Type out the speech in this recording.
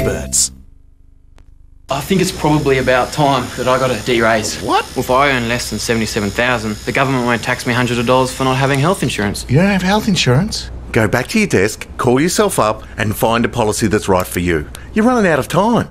experts. I think it's probably about time that I got a D-raise. What? Well, if I earn less than 77000 the government won't tax me hundreds of dollars for not having health insurance. You don't have health insurance? Go back to your desk, call iSelect up, and find a policy that's right for you. You're running out of time.